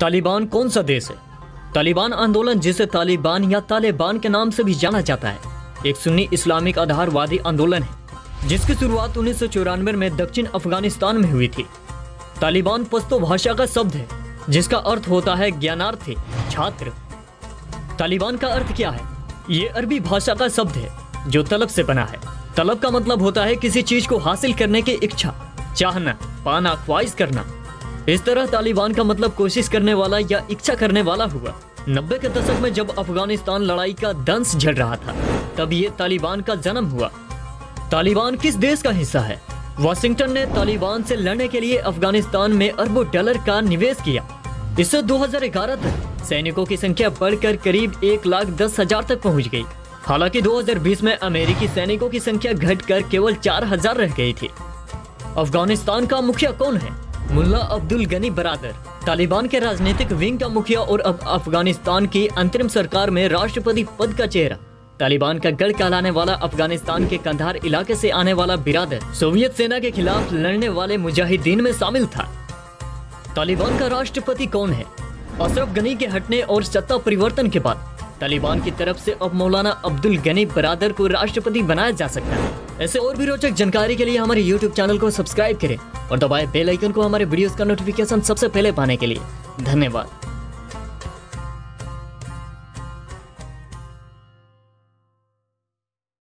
तालिबान कौन सा देश है? तालिबान आंदोलन जिसे तालिबान या तालिबान के नाम से भी जाना जाता है, एक सुन्नी इस्लामिक आधारवादी आंदोलन है, जिसकी शुरुआत उन्नीस सौ चौरानवे में दक्षिण अफ़गानिस्तान में हुई थी। तालिबान पश्तो भाषा का शब्द है, जिसका अर्थ होता है ज्ञानार्थी, छात्र। तालिबान का अर्थ क्या है? ये अरबी भाषा का शब्द है, जो तलब से बना है। तलब का मतलब होता है किसी चीज़ को हासिल करने की इच्छा, चाहना, पाना, ख्वाहिश करना। इस तरह तालिबान का मतलब कोशिश करने वाला या इच्छा करने वाला हुआ। नब्बे के दशक में जब अफ़गानिस्तान लड़ाई का दंश झड़ रहा था, तब ये तालिबान का जन्म हुआ। तालिबान किस देश का हिस्सा है? वाशिंगटन ने तालिबान से लड़ने के लिए अफ़गानिस्तान में अरबों डॉलर का निवेश किया। इससे 2011 तक सैनिकों की संख्या बढ़कर करीब एक लाख दस हज़ार तक पहुँच गई। हालाँकि 2020 में अमेरिकी सैनिकों की संख्या घटकर केवल चार हज़ार रह गई थी। अफ़गानिस्तान का मुखिया कौन है? मुल्ला अब्दुल गनी बरादर, तालिबान के राजनीतिक विंग का मुखिया और अब अफ़गानिस्तान की अंतरिम सरकार में राष्ट्रपति पद का चेहरा। तालिबान का गढ़ कहलाने वाला अफ़गानिस्तान के कंधार इलाके से आने वाला बिरादर, सोवियत सेना के खिलाफ लड़ने वाले मुजाहिदीन में शामिल था। तालिबान का राष्ट्रपति कौन है? अशरफ गनी के हटने और सत्ता परिवर्तन के बाद, तालिबान की तरफ़ से अब मौलाना अब्दुल गनी बरादर को राष्ट्रपति बनाया जा सकता है। ऐसे और भी रोचक जानकारी के लिए हमारे YouTube चैनल को सब्सक्राइब करें और दबाए बेल आइकन को हमारे वीडियोस का नोटिफिकेशन सबसे पहले पाने के लिए। धन्यवाद।